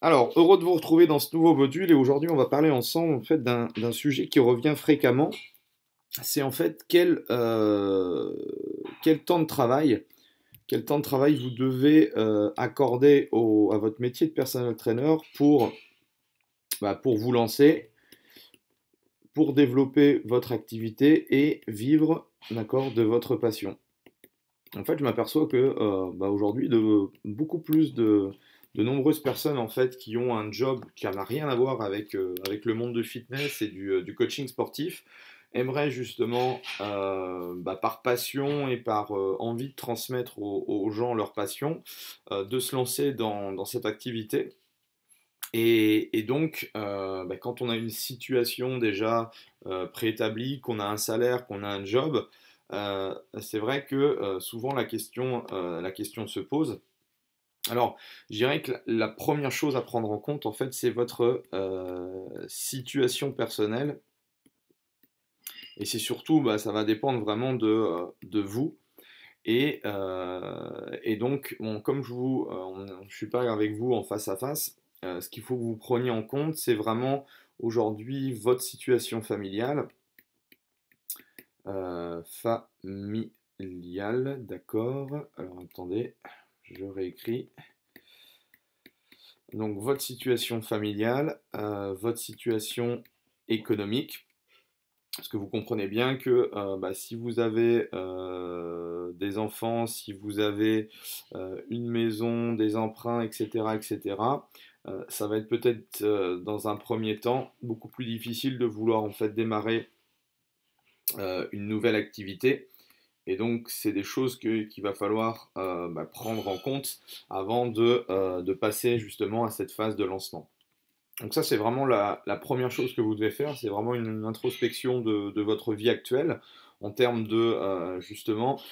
Alors, heureux de vous retrouver dans ce nouveau module et aujourd'hui on va parler ensemble en fait d'un sujet qui revient fréquemment. C'est en fait quel, euh, quel temps de travail, quel temps de travail vous devez euh, accorder à votre métier de personal trainer pour, bah, pour vous lancer, pour développer votre activité et vivre d'accord de votre passion. En fait, je m'aperçois que euh, bah, aujourd'hui, beaucoup plus de, de nombreuses personnes en fait qui ont un job qui n'a rien à voir avec, euh, le monde du fitness et du, euh, du coaching sportif aimeraient justement euh, bah, par passion et par envie de transmettre aux, gens leur passion de se lancer dans, cette activité. Et, donc, bah, quand on a une situation déjà préétablie, qu'on a un salaire, qu'on a un job, c'est vrai que souvent la question se pose alors, je dirais que la première chose à prendre en compte, en fait, c'est votre euh, situation personnelle. Et c'est surtout, bah, ça va dépendre vraiment de, euh, vous. Euh, et, donc, comme je ne suis pas avec vous en face à face, ce qu'il faut que vous preniez en compte, c'est vraiment aujourd'hui votre situation familiale. familiale, d'accord? Alors, attendez je réécris. Donc votre situation familiale, euh, votre situation économique, parce que vous comprenez bien que euh, bah, si vous avez euh, des enfants, si vous avez une maison, des emprunts, etc., etc., ça va être peut-être dans un premier temps beaucoup plus difficile de vouloir en fait démarrer une nouvelle activité et donc, c'est des choses qu'il va falloir euh, bah, prendre en compte avant euh, de, passer justement à cette phase de lancement. Donc ça, c'est vraiment la, première chose que vous devez faire, c'est vraiment une, introspection de, votre vie actuelle en termes de, euh, justement,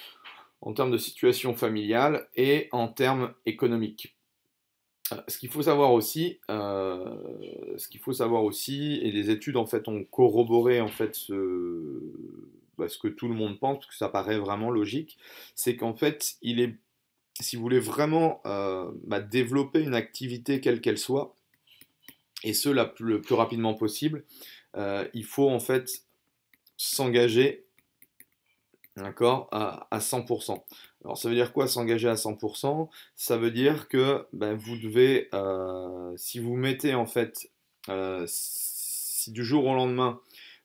en termes de situation familiale et en termes économiques. Ce qu'il faut savoir aussi, ce qu'il faut savoir aussi, et les études en fait ont corroboré en fait ce, ce que tout le monde pense, parce que ça paraît vraiment logique, c'est qu'en fait, il est, si vous voulez vraiment euh, bah, développer une activité quelle qu'elle soit, et ce le plus rapidement possible, euh, il faut en fait s'engager à, 100%. Alors ça veut dire quoi s'engager à 100% Ça veut dire que ben, vous devez, euh, si vous mettez en fait, si du jour au lendemain,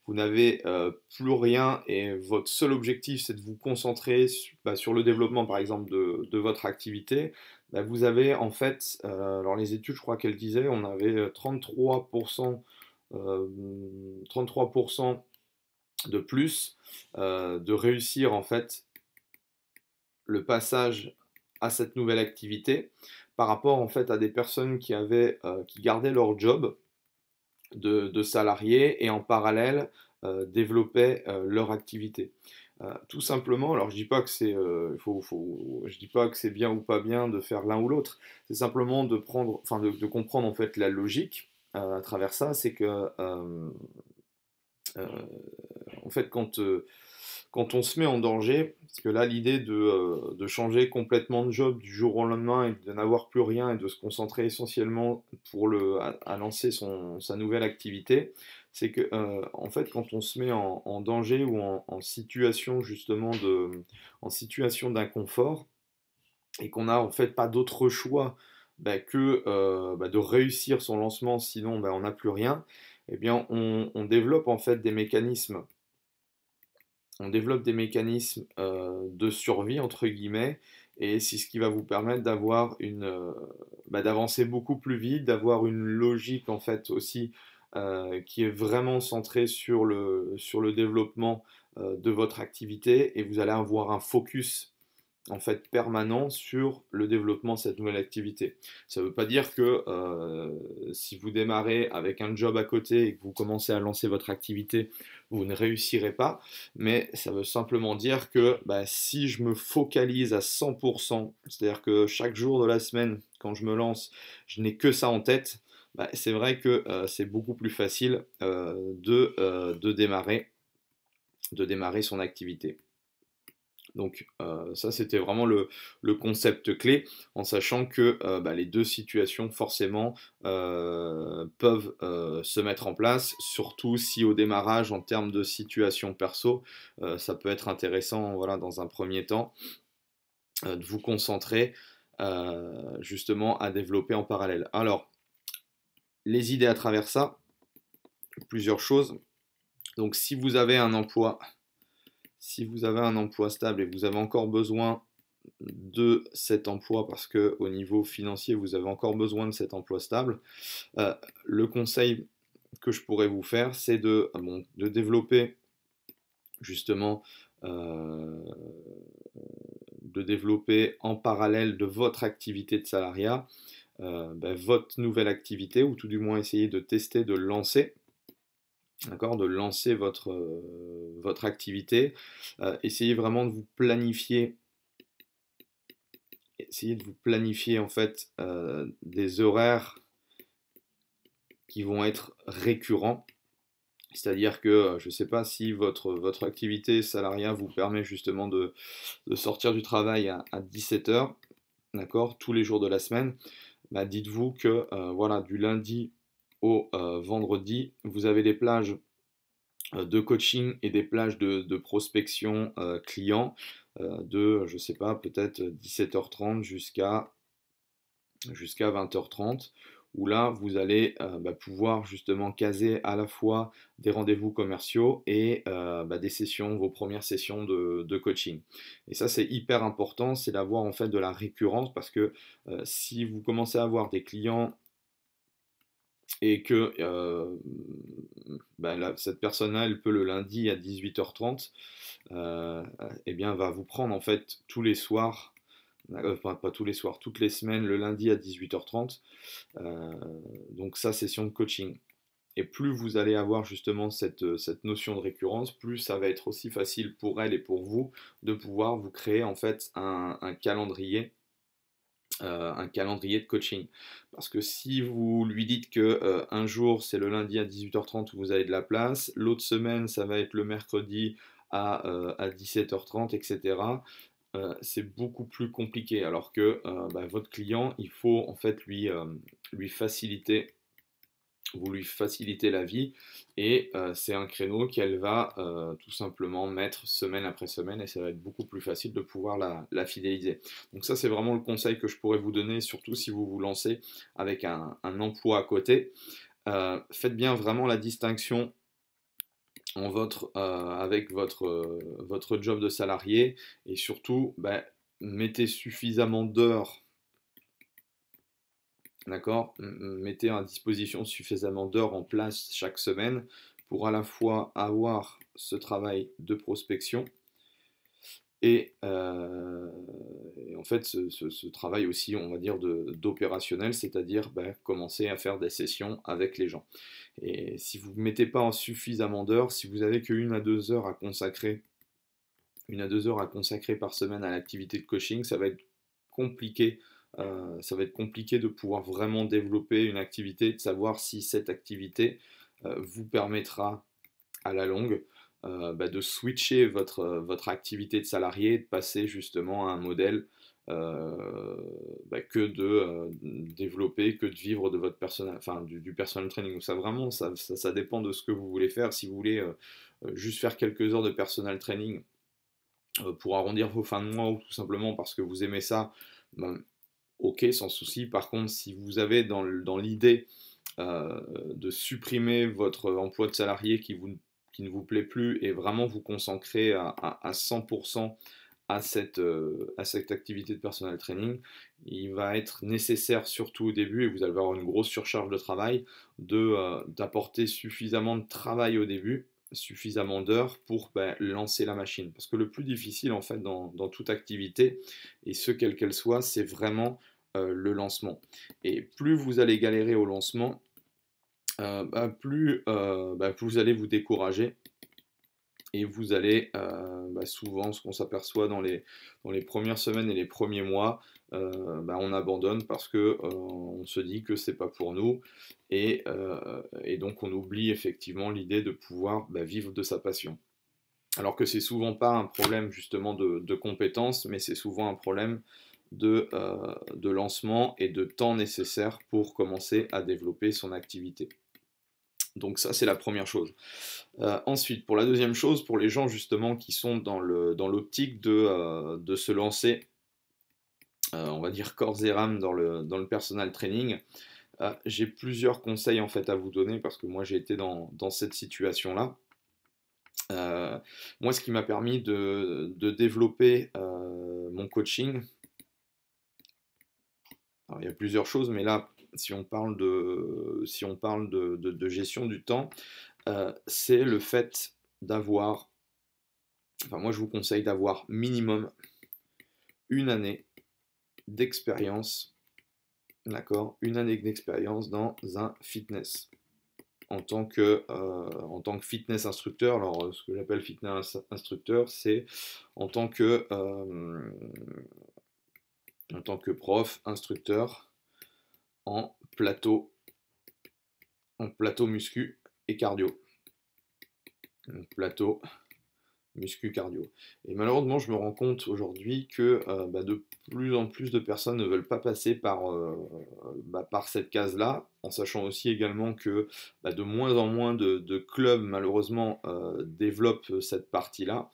vous n'avez euh, plus rien et votre seul objectif c'est de vous concentrer bah, sur le développement par exemple de, votre activité, bah, vous avez en fait, euh, alors les études je crois qu'elles disaient, on avait 33%, euh, 33% de plus de réussir en fait le passage à cette nouvelle activité par rapport en fait à des personnes qui avaient qui gardaient leur job de, salariés et en parallèle euh, développaient euh, leur activité. Euh, tout simplement, alors je dis pas que c'est, je dis pas que c'est bien ou pas bien de faire l'un ou l'autre. C'est simplement de prendre, enfin de, comprendre en fait la logique à travers ça. C'est que en fait quand quand on se met en danger, parce que là l'idée de, de, changer complètement de job du jour au lendemain et de n'avoir plus rien et de se concentrer essentiellement pour le, à, lancer sa nouvelle activité, c'est que euh, en fait quand on se met en, danger ou en, situation justement de, en situation d'inconfort et qu'on n'a en fait pas d'autre choix bah, que euh, bah, de réussir son lancement, sinon bah, on n'a plus rien, eh bien on, on, développe en fait des mécanismes on développe des mécanismes euh, de survie entre guillemets et c'est ce qui va vous permettre d'avoir une euh, bah, d'avancer beaucoup plus vite d'avoir une logique en fait aussi euh, qui est vraiment centrée sur le sur le développement de votre activité et vous allez avoir un focus en fait permanent sur le développement de cette nouvelle activité. Ça ne veut pas dire que euh, si vous démarrez avec un job à côté et que vous commencez à lancer votre activité, vous ne réussirez pas, mais ça veut simplement dire que bah, si je me focalise à 100%, c'est-à-dire que chaque jour de la semaine, quand je me lance, je n'ai que ça en tête, bah, c'est vrai que euh, c'est beaucoup plus facile euh, de, démarrer son activité. Donc euh, ça, c'était vraiment le, concept clé, en sachant que euh, bah, les deux situations, forcément, euh, peuvent se mettre en place, surtout si au démarrage, en termes de situation perso, ça peut être intéressant, voilà, dans un premier temps, de vous concentrer justement à développer en parallèle. Alors, les idées à travers ça, plusieurs choses. Donc si vous avez un emploi si vous avez un emploi stable et vous avez encore besoin de cet emploi parce que au niveau financier vous avez encore besoin de cet emploi stable, euh, le conseil que je pourrais vous faire c'est de, de développer justement euh, de développer en parallèle de votre activité de salariat euh, ben, votre nouvelle activité ou tout du moins essayer de tester, de lancer d'accord, de lancer votre, euh, votre activité. Euh, essayez vraiment de vous planifier, essayez de vous planifier en fait euh, des horaires qui vont être récurrents. C'est-à-dire que je ne sais pas si votre, activité salariale vous permet justement de, sortir du travail à, 17h, d'accord, tous les jours de la semaine. Bah, dites-vous que voilà, du lundi au euh, vendredi, vous avez des plages euh, de coaching et des plages de, prospection euh, client de, je sais pas, peut-être 17h30 jusqu'à jusqu'à 20h30 où là vous allez bah, pouvoir justement caser à la fois des rendez-vous commerciaux et bah, des sessions, vos premières sessions de coaching. Et ça c'est hyper important, c'est d'avoir en fait de la récurrence parce que si vous commencez à avoir des clients et que euh, ben cette personne-là, elle peut le lundi à 18h30, euh, eh bien, va vous prendre en fait tous les soirs, euh, pas, tous les soirs, toutes les semaines, le lundi à 18h30. Euh, donc ça, session de coaching. Et plus vous allez avoir justement cette, cette, notion de récurrence, plus ça va être aussi facile pour elle et pour vous de pouvoir vous créer en fait un calendrier euh, un calendrier de coaching. Parce que si vous lui dites que euh, un jour c'est le lundi à 18h30 où vous avez de la place, l'autre semaine ça va être le mercredi à, 17h30, etc. c'est beaucoup plus compliqué. Alors que bah, votre client, il faut en fait lui faciliter vous lui facilitez la vie et euh, c'est un créneau qu'elle va euh, tout simplement mettre semaine après semaine et ça va être beaucoup plus facile de pouvoir la, fidéliser. Donc ça c'est vraiment le conseil que je pourrais vous donner, surtout si vous vous lancez avec un, emploi à côté. Euh, faites bien vraiment la distinction avec votre, votre job de salarié et surtout ben, mettez suffisamment d'heures D'accord Mettez à disposition suffisamment d'heures en place chaque semaine pour à la fois avoir ce travail de prospection et, euh, en fait ce, travail aussi, on va dire, d'opérationnel, c'est-à-dire ben, commencer à faire des sessions avec les gens. Et si vous ne mettez pas en suffisamment d'heures, si vous n'avez qu'une à deux heures à consacrer, une à deux heures à consacrer par semaine à l'activité de coaching, ça va être compliqué euh, ça va être compliqué de pouvoir vraiment développer une activité, de savoir si cette activité euh, vous permettra à la longue euh, bah, de switcher votre, votre activité de salarié, de passer justement à un modèle bah, que de développer, que de vivre de votre personnel, enfin du, personal training. ça vraiment, ça, ça, dépend de ce que vous voulez faire. Si vous voulez juste faire quelques heures de personal training pour arrondir vos fins de mois ou tout simplement parce que vous aimez ça, ben, ok, sans souci. Par contre, si vous avez dans, l'idée euh, de supprimer votre emploi de salarié qui, ne vous plaît plus et vraiment vous concentrer à, 100% à cette, euh, à cette activité de personal training, il va être nécessaire, surtout au début, et vous allez avoir une grosse surcharge de travail, euh, d'apporter suffisamment de travail au début suffisamment d'heures pour ben, lancer la machine. Parce que le plus difficile en fait dans, dans toute activité, et ce quelle qu'elle soit, c'est vraiment euh, le lancement. Et plus vous allez galérer au lancement, euh, bah, plus, euh, bah, plus, vous allez vous décourager. Et vous allez, bah, souvent, ce qu'on s'aperçoit dans les, dans les premières semaines et les premiers mois, on abandonne parce que on se dit que c'est pas pour nous et, et, donc on oublie effectivement l'idée de pouvoir vivre de sa passion. Alors que c'est souvent pas un problème justement de, de compétences, mais c'est souvent un problème de, de lancement et de temps nécessaire pour commencer à développer son activité. Donc ça, c'est la première chose. Euh, ensuite, pour la deuxième chose, pour les gens justement qui sont dans l'optique euh, de, se lancer, euh, on va dire corps et âme dans le, dans personal training, j'ai plusieurs conseils en fait à vous donner parce que moi j'ai été dans, cette situation-là. moi, ce qui m'a permis de développer mon coaching, il y a plusieurs choses, mais là, si on parle de, si on parle de, gestion du temps, euh, c'est le fait d'avoir, enfin moi je vous conseille d'avoir minimum une année d'expérience, d'accord, une année d'expérience dans un fitness en tant que, euh, en tant que fitness instructeur. Alors, ce que j'appelle fitness instructeur, c'est en tant que, euh, en tant que prof, instructeur, en plateau, en plateau muscu et cardio. plateau, muscu, cardio. Et malheureusement, je me rends compte aujourd'hui que euh, bah, de plus en plus de personnes ne veulent pas passer par, euh, bah, par cette case-là, en sachant aussi également que bah, de moins en moins de, clubs, malheureusement, euh, développent cette partie-là.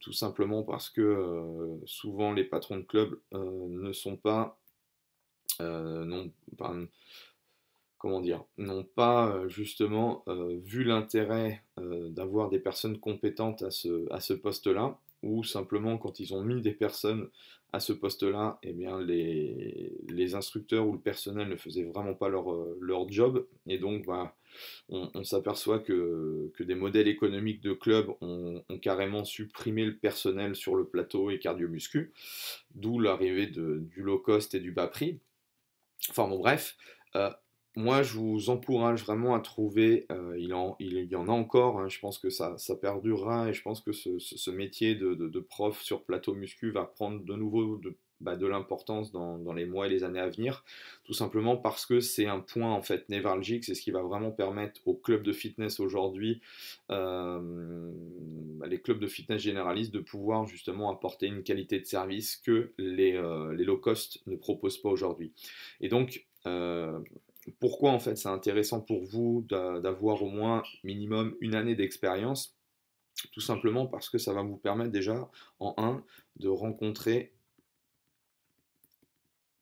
Tout simplement parce que souvent les patrons de clubs ne sont pas euh, non, comment dire, n'ont pas euh, justement euh, vu l'intérêt d'avoir des personnes compétentes à ce, à ce poste-là, ou simplement quand ils ont mis des personnes à ce poste-là, eh bien les, les, instructeurs ou le personnel ne faisaient vraiment pas leur, leur job, et donc bah, on, s'aperçoit que, que, des modèles économiques de clubs ont, ont, carrément supprimé le personnel sur le plateau et cardio-muscu, d'où l'arrivée du low cost et du bas prix. Enfin bon, bref, euh, moi je vous encourage vraiment à trouver, euh, il, y en a encore, hein, je pense que ça, perdurera et je pense que ce, métier de, prof sur plateau muscu va prendre de nouveau de, bah, l'importance dans, les mois et les années à venir, tout simplement parce que c'est un point en fait névralgique, c'est ce qui va vraiment permettre aux clubs de fitness aujourd'hui, euh, les clubs de fitness généralistes, de pouvoir justement apporter une qualité de service que les, euh, low cost ne proposent pas aujourd'hui. Et donc, pourquoi en fait c'est intéressant pour vous d'avoir au moins minimum une année d'expérience? Tout simplement parce que ça va vous permettre déjà, en un, de rencontrer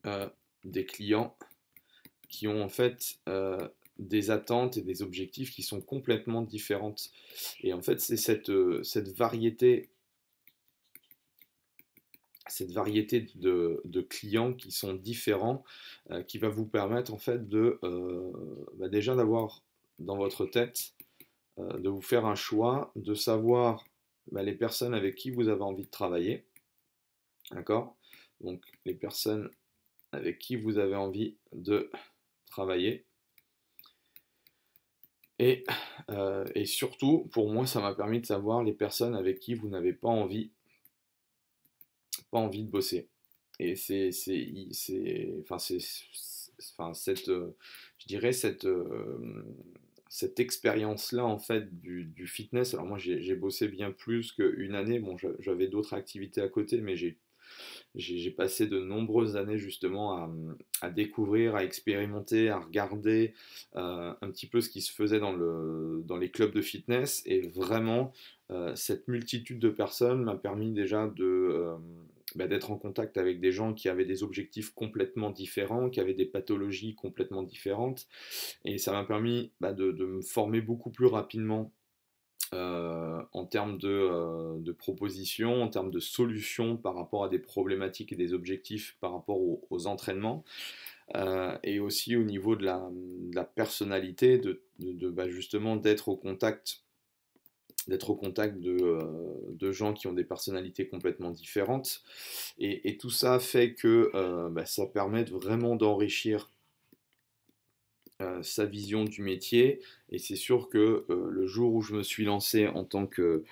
euh, des clients qui ont en fait euh, des attentes et des objectifs qui sont complètement différentes. Et en fait, c'est cette, euh, cette variété cette variété de, clients qui sont différents qui va vous permettre en fait de bah, déjà d'avoir dans votre tête de vous faire un choix, de savoir bah, les personnes avec qui vous avez envie de travailler. D'accord? Donc les personnes avec qui vous avez envie de travailler. Euh, et surtout, pour moi, ça m'a permis de savoir les personnes avec qui vous n'avez pas envie, pas envie de bosser. Et c'est, c'est, enfin, c'est, enfin, cette, je dirais cette, euh, cette expérience-là en fait du, du, fitness. Alors moi, j'ai, bossé bien plus qu'une année. Bon, j'avais d'autres activités à côté, mais j'ai j'ai passé de nombreuses années justement à, découvrir, à expérimenter, à regarder euh, un petit peu ce qui se faisait dans, le, dans les clubs de fitness. Et vraiment, euh, cette multitude de personnes m'a permis déjà de... Euh, bah, d'être en contact avec des gens qui avaient des objectifs complètement différents, qui avaient des pathologies complètement différentes. Et ça m'a permis bah, de, me former beaucoup plus rapidement euh, en termes euh, de, propositions, en termes de solutions par rapport à des problématiques et des objectifs par rapport aux, entraînements, euh, et aussi au niveau de la, personnalité, de, bah, justement d'être au contact d'être au contact de, gens qui ont des personnalités complètement différentes. Et, tout ça fait que bah, ça permet vraiment d'enrichir euh, sa vision du métier. Et c'est sûr que euh, le jour où je me suis lancé en tant que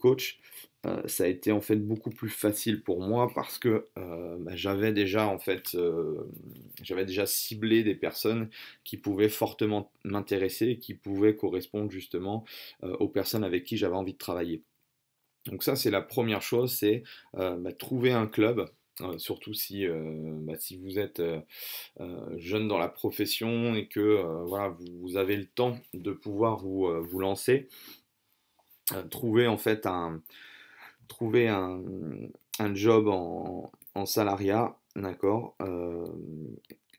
coach, euh, ça a été en fait beaucoup plus facile pour moi parce que euh, bah, j'avais déjà en fait euh, j'avais déjà ciblé des personnes qui pouvaient fortement m'intéresser, qui pouvaient correspondre justement aux personnes avec qui j'avais envie de travailler. Donc ça c'est la première chose, c'est bah, trouver un club. surtout si, bah, si vous êtes jeune dans la profession et que voilà, vous, avez le temps de pouvoir vous, vous lancer, trouver en fait un, trouver un, job en, salariat, d'accord, euh,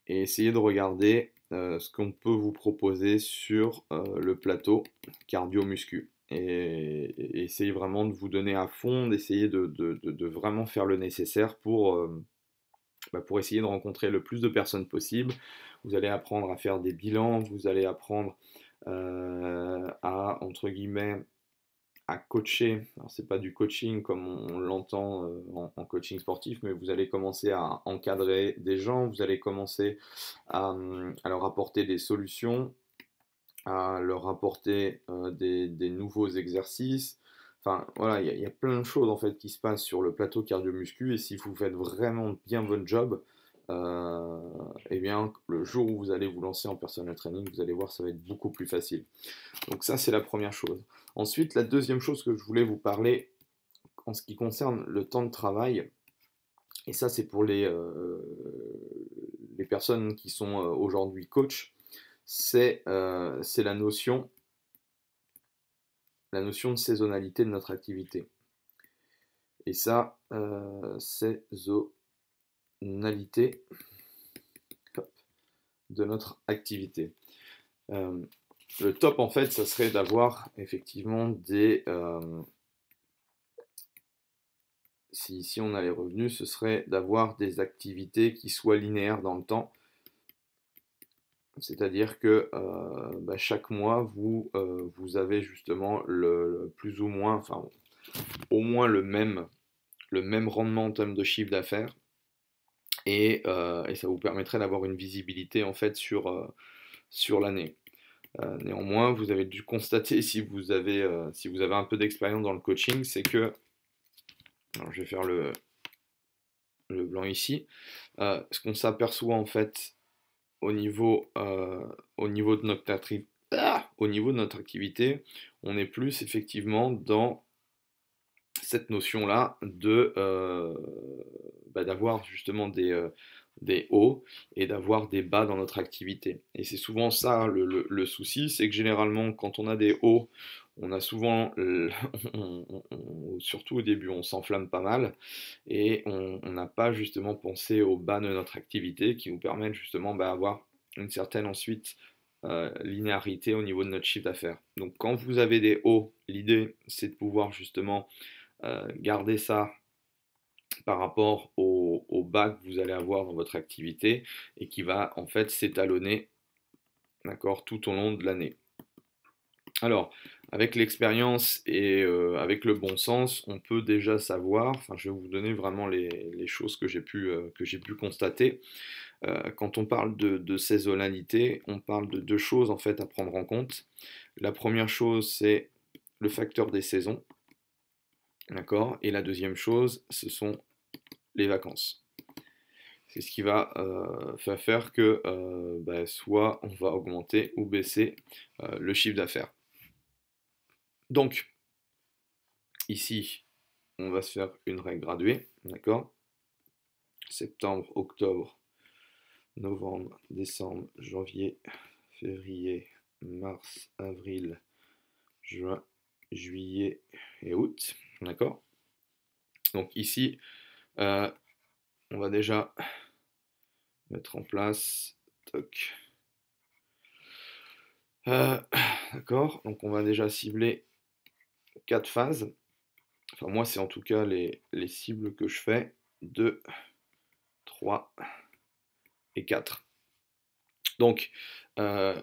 et essayer de regarder euh, ce qu'on peut vous proposer sur euh, le plateau cardio-muscu. Et, essayer vraiment de vous donner à fond, d'essayer de, vraiment faire le nécessaire pour, bah, pour essayer de rencontrer le plus de personnes possible. Vous allez apprendre à faire des bilans, vous allez apprendre à, entre guillemets, coacher. Alors c'est pas du coaching comme on, l'entend euh, en, coaching sportif, mais vous allez commencer à encadrer des gens, vous allez commencer à, leur apporter des solutions, à leur apporter euh, des, nouveaux exercices. Enfin voilà, il y, a plein de choses en fait qui se passent sur le plateau cardio-muscu et si vous faites vraiment bien votre job, euh, eh bien, le jour où vous allez vous lancer en personal training, vous allez voir, ça va être beaucoup plus facile. Donc ça, c'est la première chose. Ensuite, la deuxième chose que je voulais vous parler en ce qui concerne le temps de travail, et ça, c'est pour les, euh, les personnes qui sont euh, aujourd'hui coach, c'est la notion la notion de saisonnalité de notre activité. Et ça, de notre activité. Euh, le top, en fait, ça serait d'avoir effectivement des... Euh, si, si, on a les revenus, ce serait d'avoir des activités qui soient linéaires dans le temps. C'est-à-dire que euh, bah, chaque mois, vous, vous avez justement le, plus ou moins, enfin au moins le même, le même rendement en termes de chiffre d'affaires euh, et, ça vous permettrait d'avoir une visibilité en fait sur, euh, sur l'année. Euh, néanmoins, vous avez dû constater si vous avez, si vous avez un peu d'expérience dans le coaching, c'est que, alors je vais faire le, le blanc ici, ce qu'on s'aperçoit en fait au niveau, au, niveau de notre ah, au niveau de notre activité, on est plus effectivement dans cette notion-là de euh, bah, d'avoir justement des, euh, des hauts et d'avoir des bas dans notre activité. Et c'est souvent ça le, souci, c'est que généralement quand on a des hauts, on a souvent, surtout au début, on s'enflamme pas mal et on n'a pas justement pensé aux bas de notre activité qui nous permettent justement d'avoir bah, une certaine ensuite euh, linéarité au niveau de notre chiffre d'affaires. Donc quand vous avez des hauts, l'idée c'est de pouvoir justement euh, gardez ça par rapport au, au, bas que vous allez avoir dans votre activité et qui va en fait s'étalonner d'accord, tout au long de l'année. Alors, avec l'expérience et euh, avec le bon sens, on peut déjà savoir, je vais vous donner vraiment les, choses que j'ai pu, euh, constater. quand on parle de, saisonnalité, on parle de deux choses en fait à prendre en compte. La première chose, c'est le facteur des saisons. D'accord? Et la deuxième chose, ce sont les vacances. C'est ce qui va euh, faire que euh, bah, soit on va augmenter ou baisser euh, le chiffre d'affaires. Donc, ici, on va se faire une règle graduée, d'accord? Septembre, octobre, novembre, décembre, janvier, février, mars, avril, juin, juillet et août. D'accord? Donc ici, euh, on va déjà mettre en place. Euh, d'accord Donc on va déjà cibler quatre phases. Enfin moi c'est en tout cas les, cibles que je fais. 2, 3 et 4. Donc euh,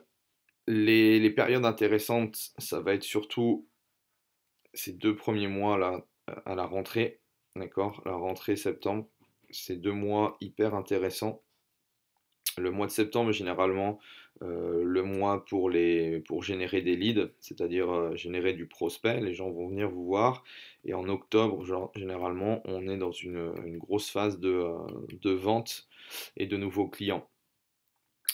les, les, périodes intéressantes, ça va être surtout ces deux premiers mois là à la rentrée, d'accord La rentrée septembre, c'est deux mois hyper intéressants Le mois de septembre est généralement le mois pour, les, pour générer des leads, c'est-à-dire générer du prospect. Les gens vont venir vous voir. Et en octobre, généralement, on est dans une, grosse phase de, de, vente et de nouveaux clients.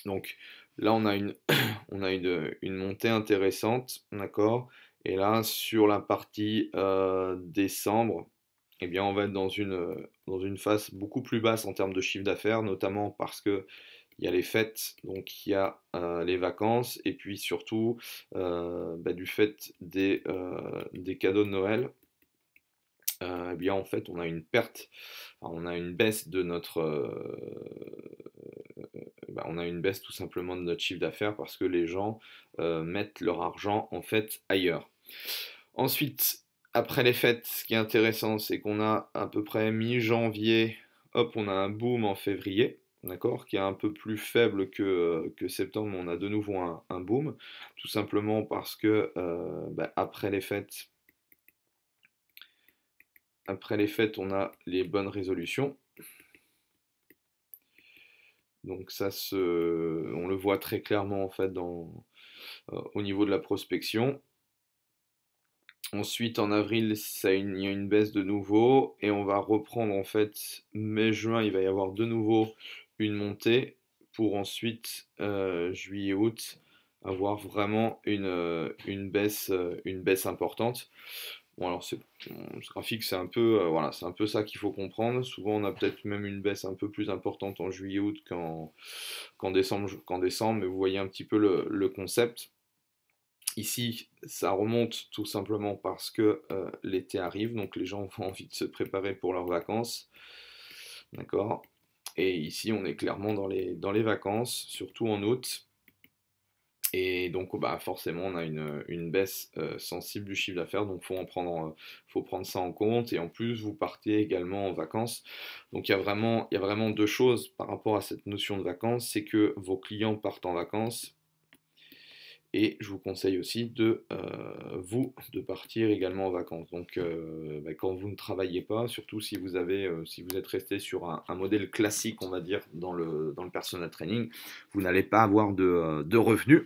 Donc là, on a une, on a une, une montée intéressante, d'accord Et là, sur la partie décembre, eh bien, on va être dans une, dans une phase beaucoup plus basse en termes de chiffre d'affaires, notamment parce que il y a les fêtes, donc il y a euh, les vacances, et puis surtout euh, bah, du fait des, euh, des, cadeaux de Noël, eh bien en fait on a une perte, on a une baisse de notre, bah, on a une baisse tout simplement de notre chiffre d'affaires parce que les gens mettent leur argent en fait ailleurs. Ensuite, après les fêtes, ce qui est intéressant, c'est qu'on a à peu près mi-janvier, hop, on a un boom en février d'accord, qui est un peu plus faible que, euh, septembre, on a de nouveau un, boom, tout simplement parce que euh, bah, après les fêtes, après les fêtes, on a les bonnes résolutions. Donc ça se, on le voit très clairement en fait euh, au niveau de la prospection. Ensuite, en avril, ça, il y a une baisse de nouveau et on va reprendre en fait mai-juin, il va y avoir de nouveau une montée pour ensuite, euh, juillet-août, avoir vraiment une, euh, baisse importante. Bon, alors, ce graphique, c'est un, peu, voilà, c'est un peu ça qu'il faut comprendre. Souvent, on a peut-être même une baisse un peu plus importante en juillet-août qu'en, décembre, qu'en décembre, mais vous voyez un petit peu le, concept. Ici, ça remonte tout simplement parce que l'été arrive, donc les gens ont envie de se préparer pour leurs vacances. D'accord? Et ici, on est clairement dans les, dans les vacances, surtout en août. Et donc, bah, forcément, on a une, baisse euh, sensible du chiffre d'affaires, donc faut, en prendre, faut prendre ça en compte. Et en plus, vous partez également en vacances. Donc, il y, a vraiment, il y a vraiment deux choses par rapport à cette notion de vacances. C'est que vos clients partent en vacances et je vous conseille aussi de euh, vous de partir également en vacances. Donc euh, bah, quand vous ne travaillez pas, surtout si vous avez, si vous êtes resté sur un, modèle classique, on va dire, dans le, dans le personal training, vous n'allez pas avoir de, revenus.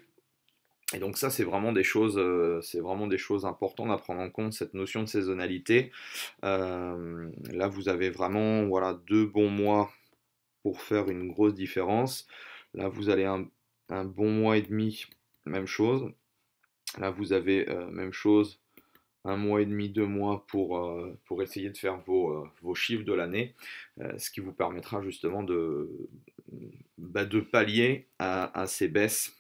Et donc ça, c'est vraiment des choses, c'est vraiment des choses importantes à prendre en compte cette notion de saisonnalité. là, vous avez vraiment, voilà, deux bons mois pour faire une grosse différence. Là, vous allez un, bon mois et demi même chose. Là, vous avez euh, même chose, un mois et demi, deux mois pour, euh, pour essayer de faire vos, euh, vos chiffres de l'année, ce qui vous permettra justement de, bah, de pallier à, ces baisses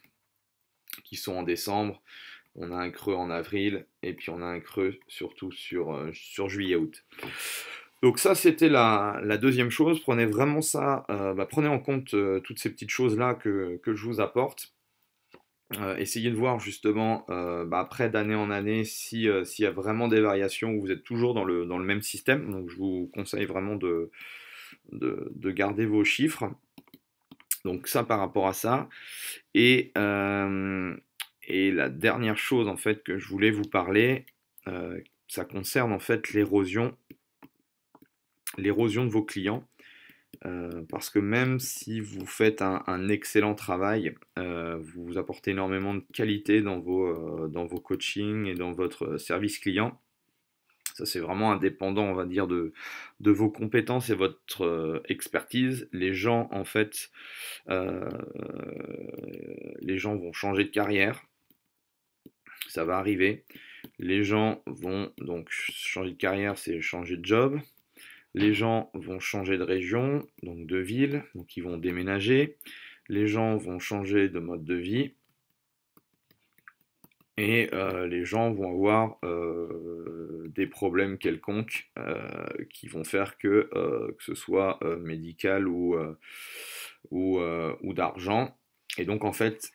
qui sont en décembre. On a un creux en avril et puis on a un creux surtout sur, sur juillet-août. Donc ça, c'était la, deuxième chose. Prenez vraiment ça, bah, prenez en compte toutes ces petites choses-là que, que, je vous apporte. Euh, essayez de voir justement euh, bah, après d'année en année euh, s'il y a vraiment des variations ou vous êtes toujours dans le, même système. Donc je vous conseille vraiment de, garder vos chiffres. Donc ça par rapport à ça. Et, la dernière chose en fait que je voulais vous parler, ça concerne en fait l'érosion l'érosion de vos clients. Parce que même si vous faites un, excellent travail, vous apportez énormément de qualité dans vos, dans vos coachings et dans votre service client. Ça, c'est vraiment indépendant, on va dire, de, vos compétences et votre expertise. Les gens, en fait, les gens vont changer de carrière. Ça va arriver. Les gens vont donc changer de carrière, c'est changer de job les gens vont changer de région, donc de ville, donc ils vont déménager. Les gens vont changer de mode de vie. Et euh, les gens vont avoir euh, des problèmes quelconques euh, qui vont faire que, que ce soit médical ou, ou, ou d'argent. Et donc en fait,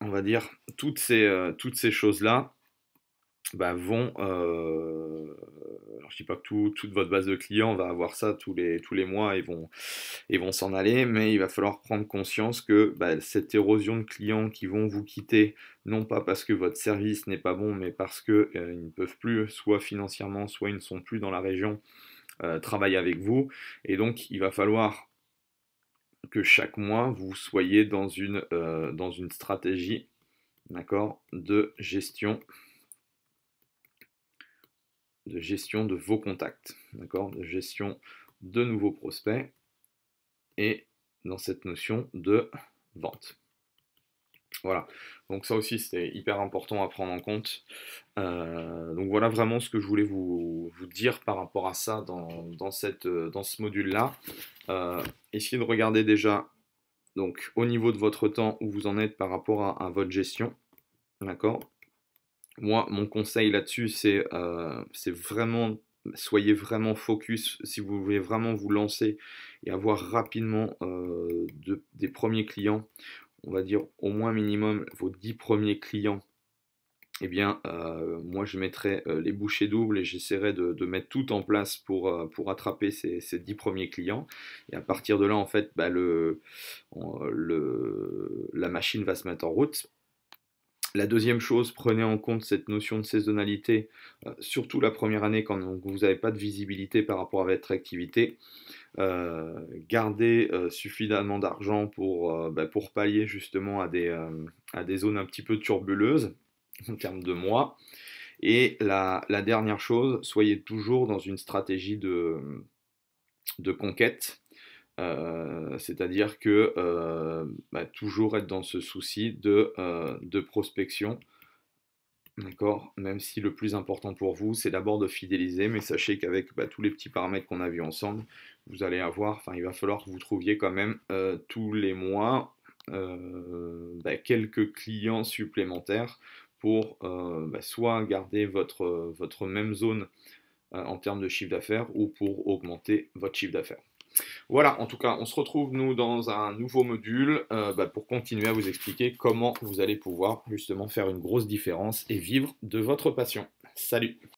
on va dire, toutes ces, toutes ces choses-là, bah, vont. Alors je dis pas que toute votre base de clients va avoir ça tous les, mois et vont, s'en aller, mais il va falloir prendre conscience que bah, cette érosion de clients qui vont vous quitter, non pas parce que votre service n'est pas bon, mais parce qu'ils euh, ne peuvent plus, soit financièrement, soit ils ne sont plus dans la région, euh, travailler avec vous. Et donc il va falloir que chaque mois, vous soyez dans une, euh, dans une stratégie de gestion de gestion de vos contacts, d'accord, de gestion de nouveaux prospects et dans cette notion de vente. Voilà, donc ça aussi c'est hyper important à prendre en compte. Euh, donc voilà vraiment ce que je voulais vous, dire par rapport à ça dans, ce module-là. Euh, essayez de regarder déjà donc au niveau de votre temps où vous en êtes par rapport à, votre gestion. D'accord Moi, mon conseil là-dessus, c'est euh, vraiment soyez vraiment focus si vous voulez vraiment vous lancer et avoir rapidement des premiers clients on va dire au moins minimum vos 10 premiers clients, eh bien, euh, moi je mettrai euh, les bouchées doubles et j'essaierai de, mettre tout en place pour, euh, attraper ces, ces 10 premiers clients. Et à partir de là, en fait, bah, la machine va se mettre en route. La deuxième chose, prenez en compte cette notion de saisonnalité, surtout la première année quand vous n'avez pas de visibilité par rapport à votre activité. Euh, garder euh, suffisamment d'argent pour, euh, bah, pallier justement à des, zones un petit peu turbuleuses en termes de mois. Et la, dernière chose, soyez toujours dans une stratégie de conquête. C'est-à-dire que bah, toujours être dans ce souci de, de prospection D'accord Même si le plus important pour vous, c'est d'abord de fidéliser, mais sachez qu'avec bah, tous les petits paramètres qu'on a vus ensemble, vous allez avoir, enfin, il va falloir que vous trouviez quand même euh, tous les mois euh, bah, quelques clients supplémentaires pour euh, soit garder votre même zone en termes de chiffre d'affaires ou pour augmenter votre chiffre d'affaires. Voilà, en tout cas, on se retrouve nous dans un nouveau module euh, bah, pour continuer à vous expliquer comment vous allez pouvoir justement faire une grosse différence et vivre de votre passion. Salut